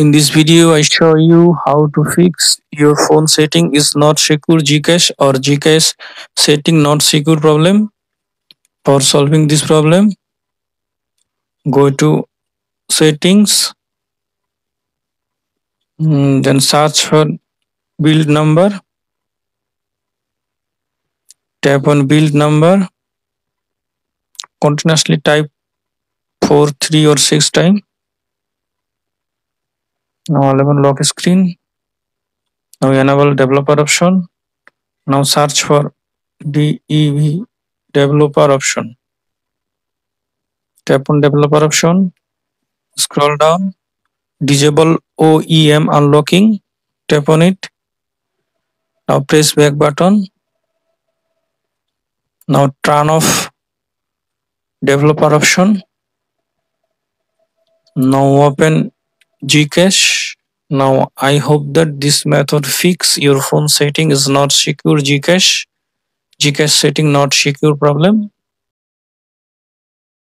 In this video, I show you how to fix your phone setting is not secure Gcash or Gcash setting not secure problem. For solving this problem, go to settings, mm, then search for build number, tap on build number, continuously type 4, 3 or 6 times now 11 lock screen now enable developer option now search for dev developer option tap on developer option scroll down disable oem unlocking tap on it now press back button now turn off developer option now open Gcash. Now I hope that this method fix your phone setting is not secure Gcash. Gcash setting not secure problem.